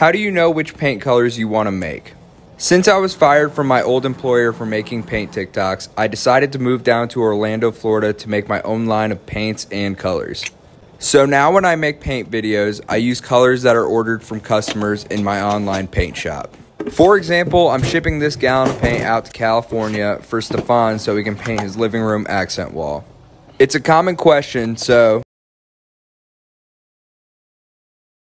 How do you know which paint colors you want to make? Since I was fired from my old employer for making paint TikToks, I decided to move down to Orlando, Florida to make my own line of paints and colors. So now when I make paint videos, I use colors that are ordered from customers in my online paint shop. For example, I'm shipping this gallon of paint out to California for Stefan so he can paint his living room accent wall. It's a common question, so